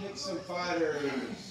Kick some fighters.